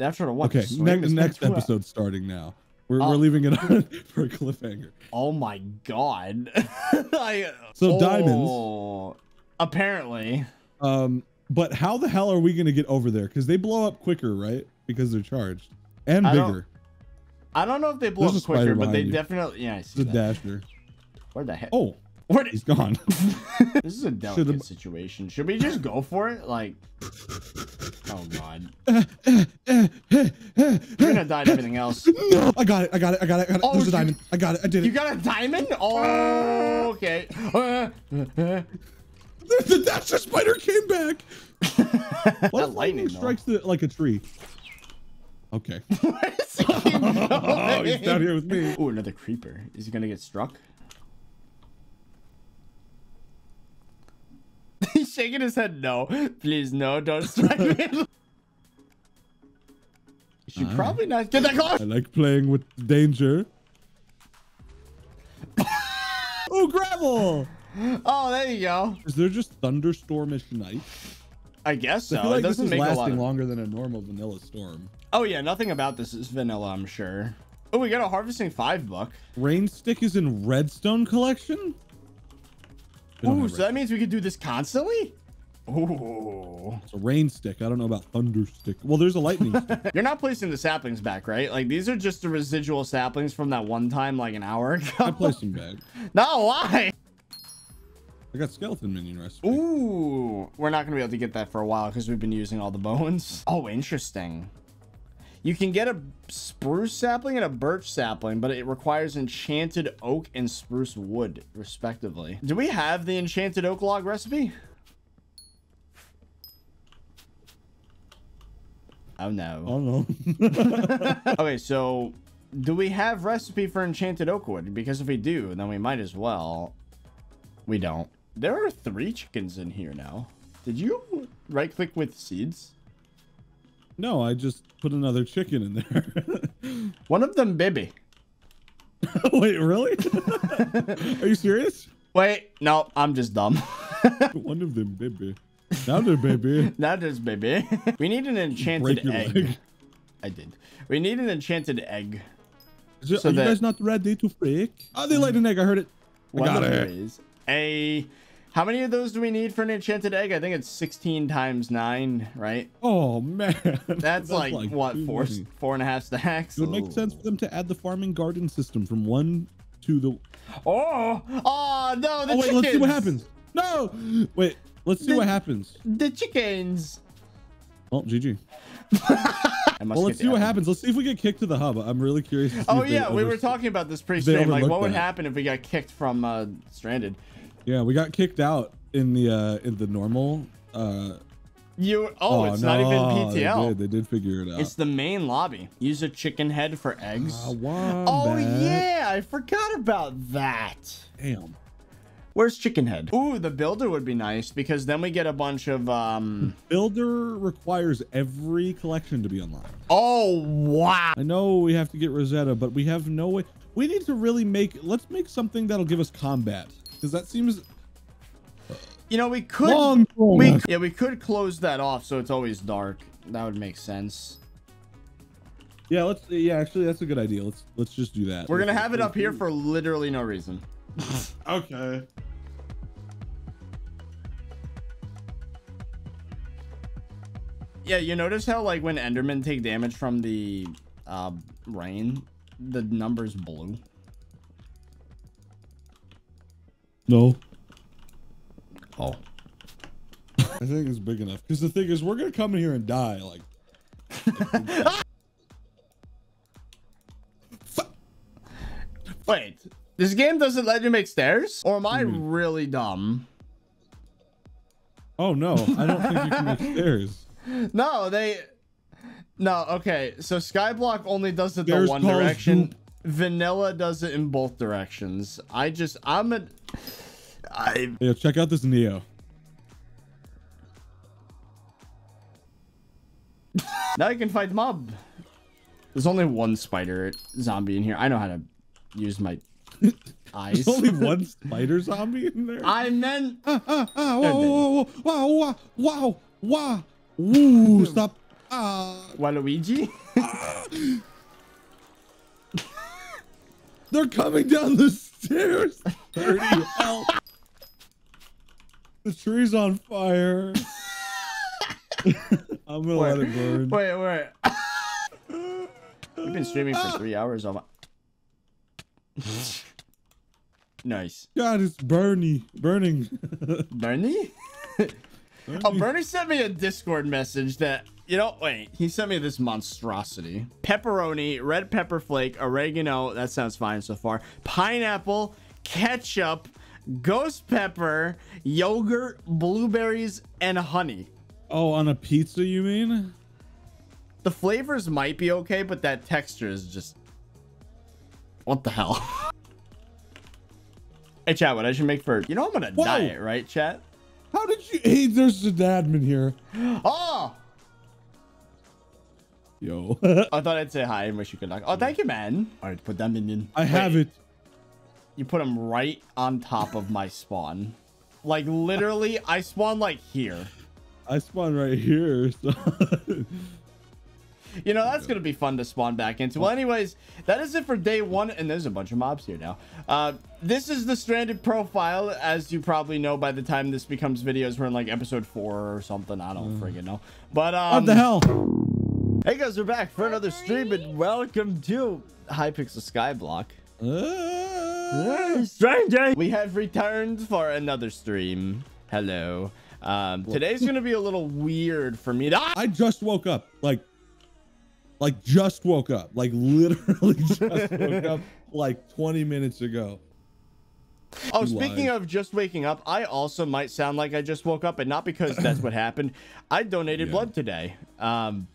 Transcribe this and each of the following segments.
After what? Okay, swing ne- next a- episode starting now. We're, Oh. we're leaving it on for a cliffhanger. Oh my god. I, So diamonds. oh, Apparently. Um, but how the hell are we gonna get over there? Because they blow up quicker, right? Because they're charged and I don't- bigger. I don't know if they blow There's up quicker, but they you. definitely. Yeah, I see that. dasher. Where the heck? Oh, Where he's gone. this is a delicate Should've- situation. Should we just go for it? Like, oh god, You're gonna die to everything else. No, I got it. I got it. I got it. I got it. Oh, There's a diamond. I got it. I did it. You got a diamond? Oh, okay. The spider came back. What that lightning strikes the, like a tree? Okay. Where is he Oh, he's down here with me. Oh, another creeper. Is he gonna get struck? He's shaking his head. No, please, no, don't strike me. You should Alright. probably not get that close. I like playing with danger. oh, gravel! Oh, there you go. Is there just thunderstormish night? I guess I so. feel like this doesn't is make a lot. lasting Of... longer than a normal vanilla storm. Oh yeah, nothing about this is vanilla. I'm sure. Oh, we got a harvesting five book. Rain stick is in redstone collection. Ooh, so that means we could do this constantly. Ooh. It's a rain stick. I don't know about thunder stick. Well, there's a lightning stick. You're not placing the saplings back, right? Like these are just the residual saplings from that one time, like an hour ago. I placed them back. No, why? I got skeleton minion recipe. Ooh, we're not gonna be able to get that for a while because we've been using all the bones. Oh, interesting. You can get a spruce sapling and a birch sapling, but it requires enchanted oak and spruce wood, respectively. Do we have the enchanted oak log recipe? Oh no. Oh no. Okay, so do we have recipe for enchanted oak wood? Because if we do, then we might as well. We don't. There are three chickens in here now. Did you right click with seeds? no, I just put another chicken in there. One of them, baby. Wait, really? Are you serious? Wait, no, I'm just dumb. One of them, baby. Now they're baby. That is baby. we need an enchanted egg. leg. I did. We need an enchanted egg. Is it- So are you that- guys not ready to freak? Oh, ah, they laid an egg. I heard it. I got it. these. A. How many of those do we need for an enchanted egg? I think it's 16 times 9, right? Oh man, That's, like, what, too four, many. four and a half stacks? It would make sense for them to add the farming garden system from one to the. Oh, oh no, the Oh wait, chickens. let's see what happens. No, wait, let's see The- what happens. The chickens. Oh, GG. Well, let's see what oven. happens. Let's see if we get kicked to the hub. I'm really curious. To see Oh yeah, we were talking about this They pre-stream. Like, what would that. happen if we got kicked from uh, Stranded? Yeah, we got kicked out in the uh in the normal. uh You. Oh, it's not even no, They PTL. did, they did figure it out. It's the main lobby. Use a chicken head for eggs. Wombat. oh yeah, I forgot about that. Damn. Where's chicken head? Ooh, the builder would be nice because then we get a bunch of um. Builder requires every collection to be unlocked. Oh wow. I know we have to get Rosetta, but we have no way. We need to really make. Let's make something that'll give us combat, because that seems You know we could. long. We, yeah, we could close that off so it's always dark. That would make sense. Yeah, let's. Yeah, actually, that's a good idea. Let's let's just do that. We're gonna have it up here for literally no reason. Okay. Yeah, you notice how like when Endermen take damage from the uh, rain, the number's blue. No. Oh. I think it's big enough. Because the thing is, we're gonna come in here and die. Like. Wait, this game doesn't let you make stairs? Or am I Hmm. really dumb? Oh no, I don't think you can make stairs. No, they. No, okay. So Skyblock only does it the one direction. poop. Vanilla does it in both directions. I just, I'm a. I. Yeah, check out this Neo. Now you can fight mob. There's only one spider zombie in here. I know how to use my eyes. There's only one spider zombie in there. I meant. ah, ah, ah, whoa, whoa, whoa, wow, wow, wow, wow. Ooh, stop. Ah, Waluigi? they're coming down the stairs. 30 help. The tree's on fire. I'm gonna let it burn. Wait, wait. We've been streaming for three hours. Oh my. nice. God, it's Bernie. Burning. Bernie? Oh, Bernie sent me a Discord message that, you know, wait, he sent me this monstrosity. Pepperoni, red pepper flake, oregano, that sounds fine so far. Pineapple, ketchup, ghost pepper, yogurt, blueberries, and honey. Oh, on a pizza, you mean? The flavors might be okay, but that texture is just... What the hell? hey, chat, what I should make for... You know I'm gonna Whoa. diet, right, chat? How did you? Hey, there's an admin here. Oh! Yo, I thought I'd say hi and wish you good luck. Oh, thank you, man. All right, put that minion. I have it. You put him right on top of my spawn. Like, literally, I spawn, like, here. I spawn right here. So. You know, that's going to be fun to spawn back into. Well, anyways, that is it for day one. And there's a bunch of mobs here now. Uh, this is the Stranded profile. As you probably know, by the time this becomes videos, we're in, like, episode four or something. I don't friggin' know. But, um... what the hell? Hey, guys, we're back for another stream. And welcome to Hypixel Skyblock. Uh, Stranded. We have returned for another stream. Hello. Um, today's gonna be a little weird for me. To- I just woke up. Like, like just woke up. Like literally just woke up like 20 minutes ago. oh, speaking of just waking up, I also might sound like I just woke up, and not because that's what happened. I donated Yeah. blood today. Um,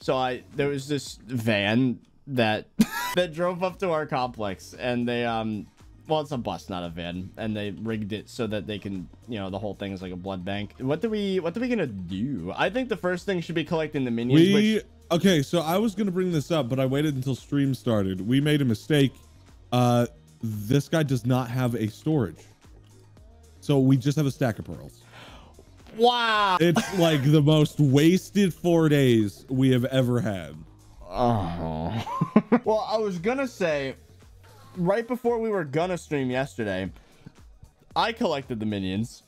so I there was this van that that drove up to our complex, and they um. Well, it's a bus, not a van, and they rigged it so that they can, you know, the whole thing is like a blood bank. What do we, what are we gonna do? I think the first thing should be collecting the minions. We which, okay, so I was gonna bring this up, but I waited until stream started. We made a mistake. Uh, this guy does not have a storage, so we just have a stack of pearls. wow. It's like the most wasted four days we have ever had. Oh. well, I was gonna say, right before we were gonna stream yesterday, I collected the minions.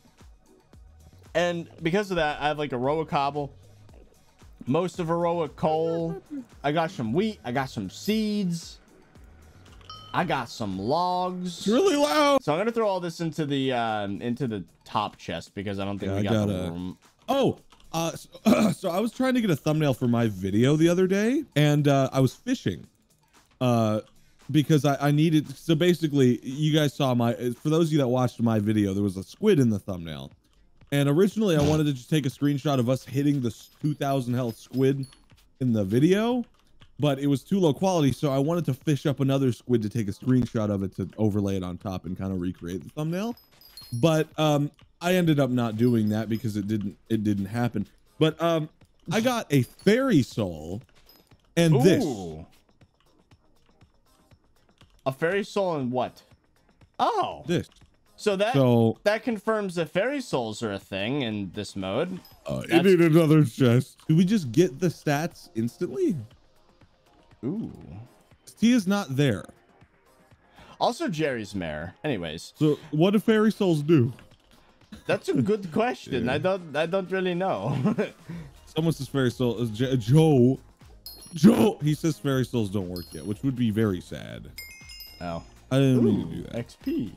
And because of that, I have like a row of cobble, most of of coal. I got some wheat. I got some seeds. I got some logs. It's really loud. So I'm gonna throw all this into the um, into the top chest because I don't think Yeah, we I got the room. Oh, uh, so, so I was trying to get a thumbnail for my video the other day, and uh, I was fishing, uh, because I, I needed. So basically, you guys saw my. For those of you that watched my video, there was a squid in the thumbnail, and originally I wanted to just take a screenshot of us hitting the 2,000 health squid in the video, but it was too low quality, so I wanted to fish up another squid to take a screenshot of it to overlay it on top and kind of recreate the thumbnail. But um i ended up not doing that because it didn't it didn't happen. But um i got a fairy soul and this. A fairy soul and what? Oh, this so that so that confirms that fairy souls are a thing in this mode. uh, need another chest do we just get the stats instantly Ooh. is not there Also, Jerry's mare. Anyways, so what do fairy souls do that's a good question. I don't I don't really know. someone says fairy soul is J- joe joe he says fairy souls don't work yet which would be very sad oh. i didn't mean to do that XP.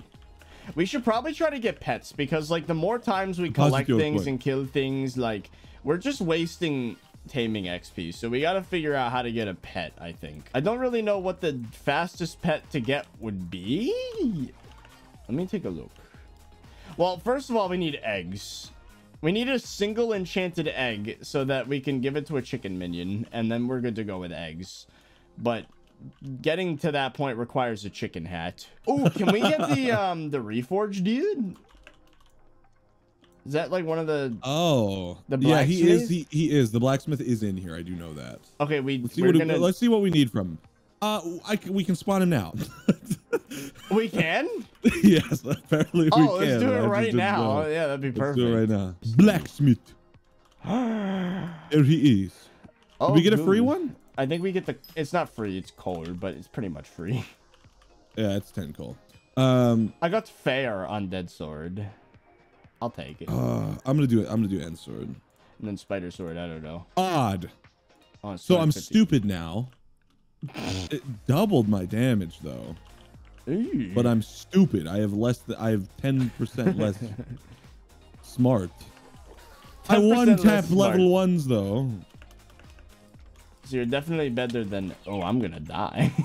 We should probably try to get pets because like the more times we collect things and kill things, like we're just wasting taming XP. So we got to figure out how to get a pet, I think. I don't really know what the fastest pet to get would be. Let me take a look. Well, first of all, we need eggs. We need a single enchanted egg so that we can give it to a chicken minion, and then we're good to go with eggs. But getting to that point requires a chicken hat. Oh, can we get the um the reforge dude? Is that like one of the oh The yeah he is he, he is the blacksmith is in here i do know that Okay, we Let's see we're what gonna let's see what we need from him. Uh, I c we can spawn him now. we can? yes, apparently we Oh, can. let's do it right didn't now. know. Yeah, that'd be Let's perfect. do it right now. Blacksmith. There he is. Did we get a free one? I think we get the. It's not free. It's cold, but it's pretty much free. Yeah, it's 10 coal. Um, I got fair on dead sword. I'll take it. uh, I'm gonna do it. I'm gonna do end sword. and then spider sword. I don't know. Odd. Oh, So I'm 250. stupid now. It doubled my damage though, Ooh. but I'm stupid. I have less. Th- I have 10% less smart. I 10% one tap level ones though. So you're definitely better than. Oh, I'm gonna die.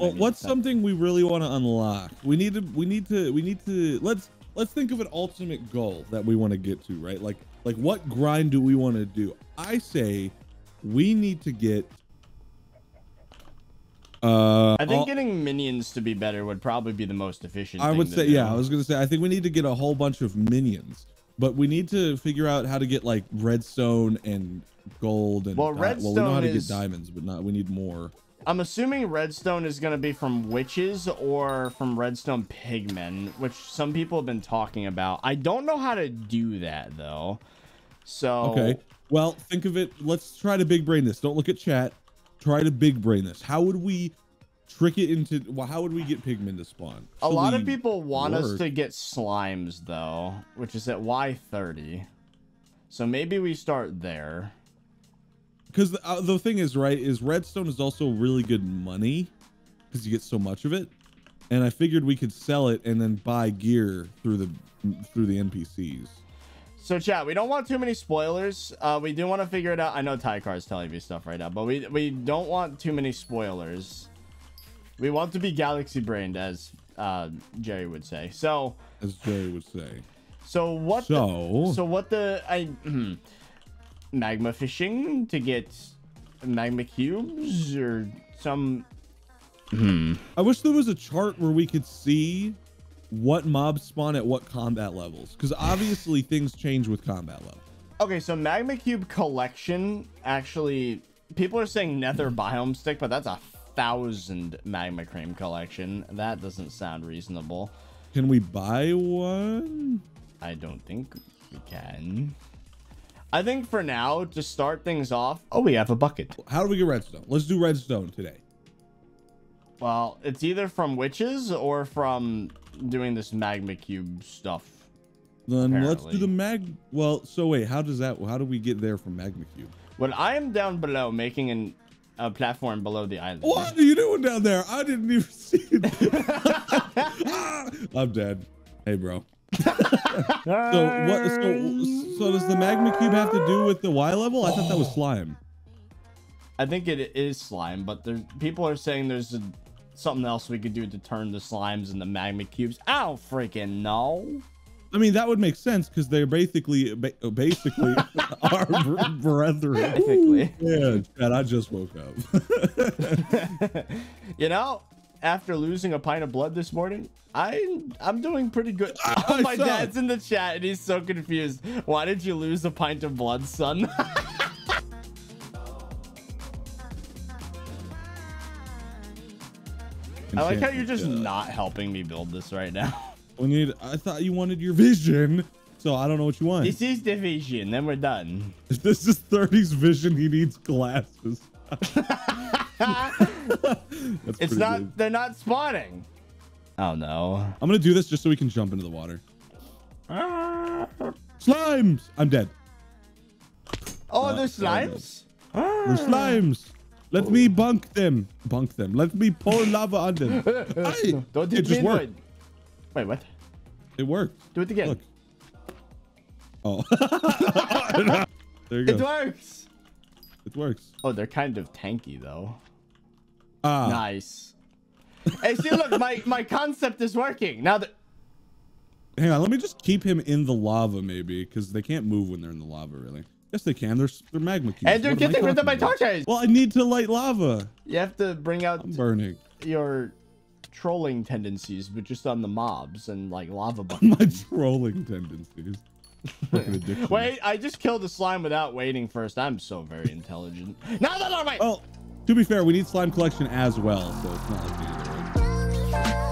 Well, what's something we really want to unlock? We need to. We need to. We need to. Let's let's think of an ultimate goal that we want to get to. Right? Like like what grind do we want to do? I say we need to get. Uh, I think getting minions to be better would probably be the most efficient. I would say, yeah, I was gonna say, I think we need to get a whole bunch of minions, but we need to figure out how to get like redstone and gold and Well, di- well, we know how to is- get diamonds, but not we need more. I'm assuming redstone is gonna be from witches or from redstone pigmen, which some people have been talking about. I don't know how to do that though. So Okay, well, think of it. Let's try to big brain this. Don't look at chat. Try to big brain this. How would we trick it into? Well, how would we get pigmen to spawn? A lot of people want us to get slimes though, which is at Y30. So maybe we start there. because the, uh, the thing is right is redstone is also really good money because you get so much of it and i figured we could sell it and then buy gear through the through the npcs So chat, we don't want too many spoilers. Uh, we do want to figure it out. I know Tycar is telling me stuff right now, but we we don't want too many spoilers. We want to be galaxy brained, as uh, Jerry would say. So as jerry would say so what? the- so so what the I magma fishing to get magma cubes or some i wish there was a chart where we could see what mobs spawn at what combat levels because obviously things change with combat level Okay, so Magma Cube collection actually people are saying Nether biome stick, but that's a thousand Magma Cream collection. That doesn't sound reasonable. can we buy one I don't think we can. I think for now, to start things off, oh, we have a bucket. how do we get redstone let's do redstone today Well, it's either from witches or from doing this Magma Cube stuff. then let's do the mag well so wait how does that how do we get there from magma cube When I am down below making an, a platform below the island. What are you doing down there? I didn't even see it. Ah, I'm dead. Hey, bro. So what? So, so does the magma cube have to do with the Y level? I thought that was slime. I think it is slime, but there people are saying there's a, something else we could do to turn the slimes into magma cubes. I don't freaking know. I mean, that would make sense because they're basically basically our brethren. Basically. Yeah, Chad, I just woke up. you know, after losing a pint of blood this morning, I I'm doing pretty good. Oh, my dad's in the chat and he's so confused. Why did you lose a pint of blood, son? I like how you're just not helping me build this right now. We need. I thought you wanted your vision, so I don't know what you want. This is the vision, then we're done. If this is 30's vision, he needs glasses. It's not. good. They're not spawning. Oh no. I'm gonna do this just so we can jump into the water. Slimes! I'm dead. Oh, Uh, there's slimes. The slimes. Let me bunk them. Bunk them. Let me pour lava on them. Aye. Don't it just worked. it. Wait, what? It worked. Do it again. Look. Oh. there you go. It works. It works. Oh, they're kind of tanky though. Ah. Nice. hey, see, look, my my concept is working now. That Hang on. Let me just keep him in the lava, maybe, because they can't move when they're in the lava, really. Yes, they can. They're, they're magma cubes. and they're What getting rid of my torches. Well, I need to light lava. You have to bring out I'm burning. your trolling tendencies, but just on the mobs and like lava buttons. My trolling tendencies. Wait, I just killed the slime without waiting first. I'm so very intelligent. No, no, no, wait. Well, to be fair, we need slime collection as well, so it's not like we need to wait.